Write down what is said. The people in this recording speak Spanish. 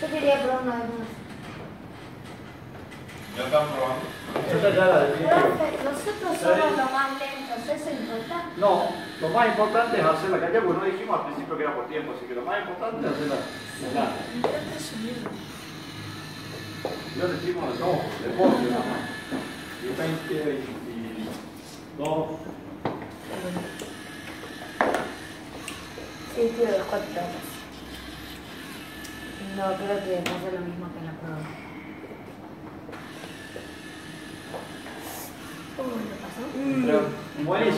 Yo quería probar una vez más. Ya están probando. Esta ya la. Profe, nosotros somos los más lentos, eso es importante. No, lo más importante es hacer la calle, porque no dijimos al principio que era por tiempo, así que lo más importante es hacer la, larga. Yo le digo de todo, deporte nada más. Y 20, 22. Sí, quiero los cuatro No, creo que pasa lo mismo que en la prueba. Uy, ¿lo pasó? Pero, buenísimo.